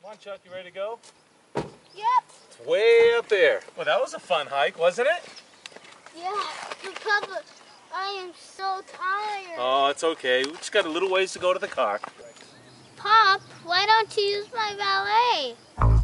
Come on, Chuck, you ready to go? Yep. It's way up there. Well, that was a fun hike, wasn't it? Yeah. But Papa, I am so tired. Oh, it's okay. We just got a little ways to go to the car. Pop, why don't you use my valet?